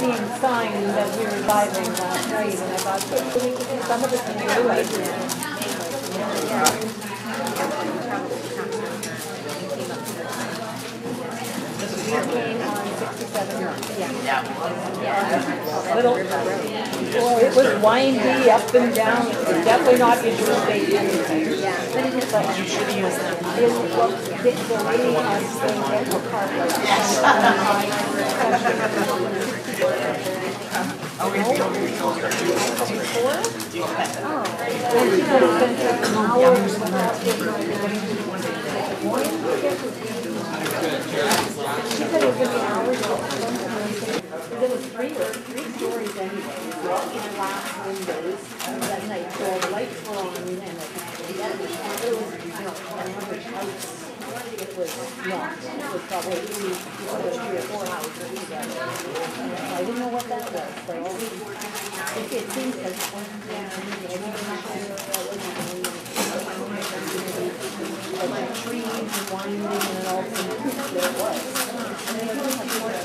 that we were reviving night, and I thought, "Hey, we could do some of sixty-seven, yeah. Little, well, it was windy up and down, It definitely not anything. Yeah, but it is like. You should use them. It car. Oh. You know, an average house. It was not, it was probably three, was three or four houses I didn't know what that was, so it, it seems like. Like trees and winding and all, there was. And then it was like,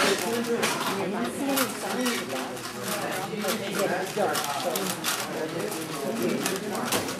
I didn't see any signs of that. But it gets dark, so.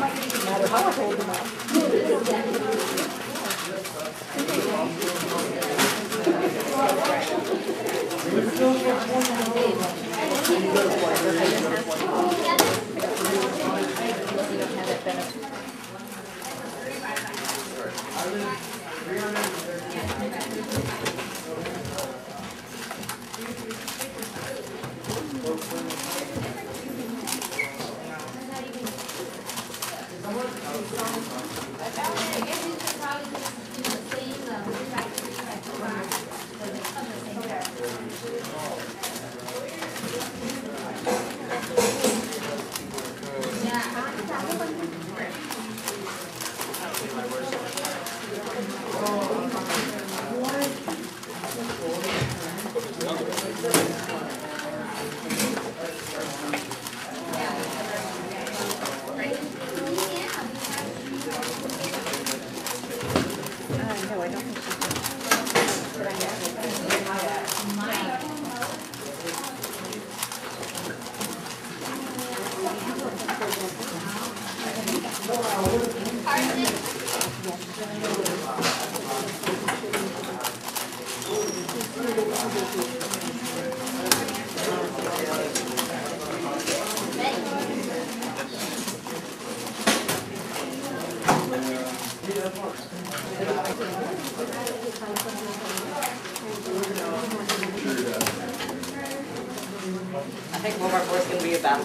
matter how I hold them up. Uh, no, I don't think she did. I think one of our boys can be a battle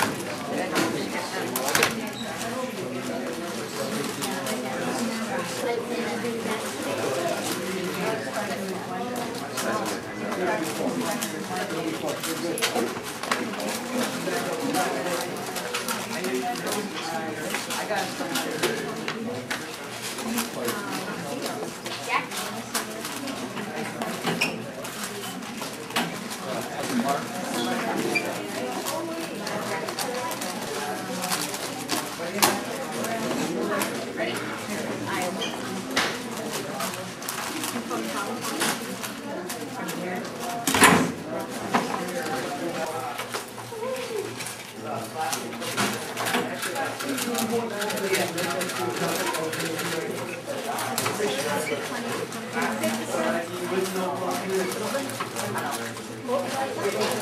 I got Yeah,